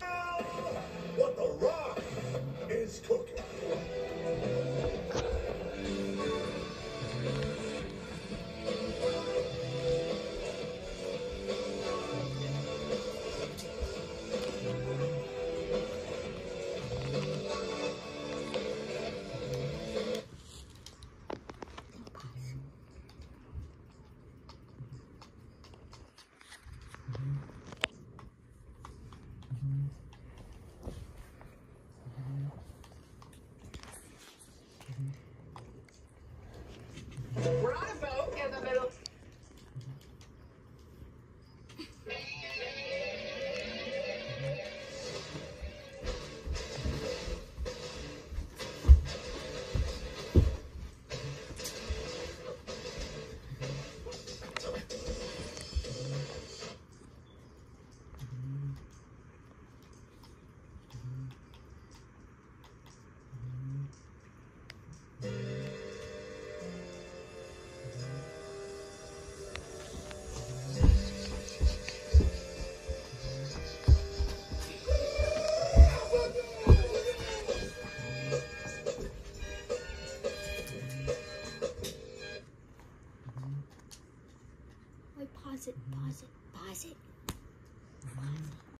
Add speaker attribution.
Speaker 1: What the rock
Speaker 2: Bravo in the middle.
Speaker 3: Wait, pause it, pause it, pause it. Mm-hmm.